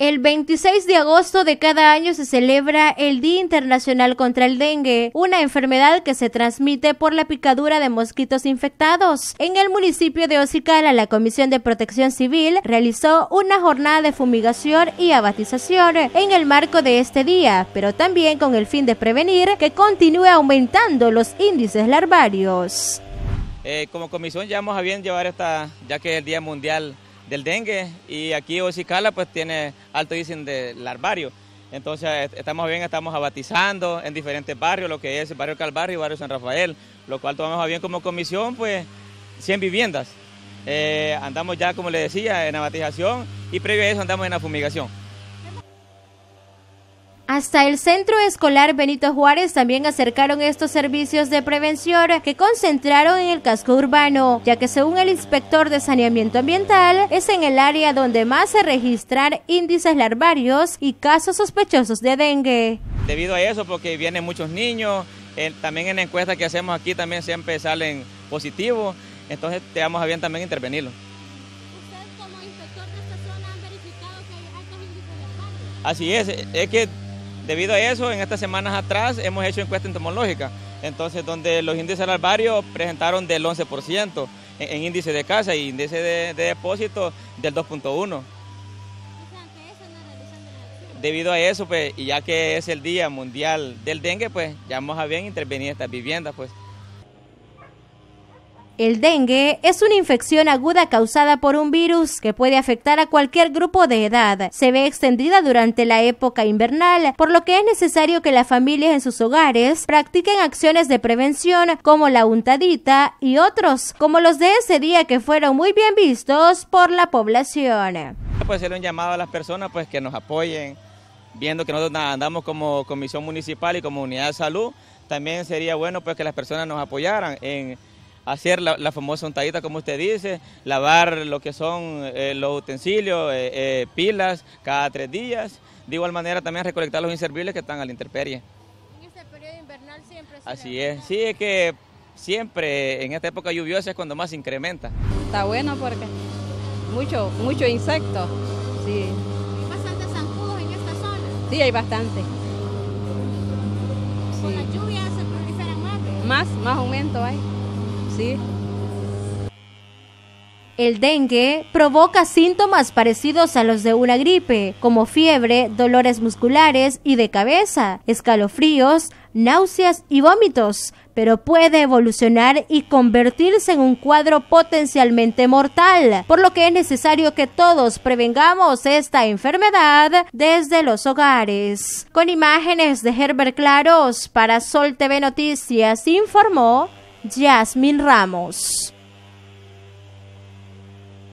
El 26 de agosto de cada año se celebra el Día Internacional contra el Dengue, una enfermedad que se transmite por la picadura de mosquitos infectados. En el municipio de Ocicala, la Comisión de Protección Civil realizó una jornada de fumigación y abatización en el marco de este día, pero también con el fin de prevenir que continúe aumentando los índices larvarios. Eh, como comisión ya vamos a bien llevar esta, ya que es el Día Mundial del dengue y aquí Ocicala pues tiene alto índice de larvario. Entonces estamos bien, estamos abatizando en diferentes barrios, lo que es el barrio Calvario y barrio San Rafael, lo cual tomamos bien como comisión, pues 100 viviendas. Eh, andamos ya, como le decía, en abatización y previo a eso andamos en la fumigación. Hasta el Centro Escolar Benito Juárez también acercaron estos servicios de prevención que concentraron en el casco urbano, ya que según el inspector de saneamiento ambiental, es en el área donde más se registran índices larvarios y casos sospechosos de dengue. Debido a eso, porque vienen muchos niños, también en la encuesta que hacemos aquí también siempre salen positivos, entonces te vamos a bien también intervenirlo. ¿Usted como inspector de esta zona han verificado que hay altos índices larvarios? Así es, es que Debido a eso, en estas semanas atrás hemos hecho encuesta entomológica, entonces donde los índices larvarios presentaron del 11% en, índice de casa y índice de, depósito del 2.1. Debido a eso, pues, y ya que es el Día Mundial del Dengue, pues, ya vamos a bien intervenir estas viviendas, pues. El dengue es una infección aguda causada por un virus que puede afectar a cualquier grupo de edad. Se ve extendida durante la época invernal, por lo que es necesario que las familias en sus hogares practiquen acciones de prevención como la untadita y otros, como los de ese día que fueron muy bien vistos por la población. Puede ser un llamado a las personas pues que nos apoyen, viendo que nosotros andamos como comisión municipal y como unidad de salud, también sería bueno pues que las personas nos apoyaran en hacer la, famosa untadita, como usted dice, lavar lo que son eh, los utensilios, eh, eh, pilas, cada tres días. De igual manera también recolectar los inservibles que están a la intemperie. En este periodo invernal siempre Así es, sí, es que siempre en esta época lluviosa es cuando más se incrementa. Está bueno porque mucho, mucho insectos, sí. ¿Hay bastantes zancudos en esta zona? Sí, hay bastante. ¿Con la lluvia se proliferan más? Más, más aumento hay. El dengue provoca síntomas parecidos a los de una gripe, como fiebre, dolores musculares y de cabeza, escalofríos, náuseas y vómitos, pero puede evolucionar y convertirse en un cuadro potencialmente mortal, por lo que es necesario que todos prevengamos esta enfermedad desde los hogares. Con imágenes de Herbert Claros para Sol TV Noticias informó Jasmine Ramos.